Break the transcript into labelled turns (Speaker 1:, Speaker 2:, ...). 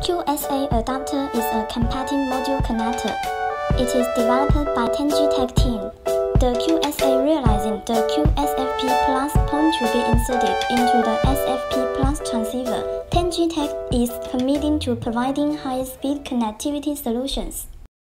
Speaker 1: QSA adapter is a compacting module connector. It is developed by 10Gtek team. The QSA realizing the QSFP Plus point to be inserted into the SFP Plus transceiver. 10Gtek is committing to providing high-speed connectivity solutions.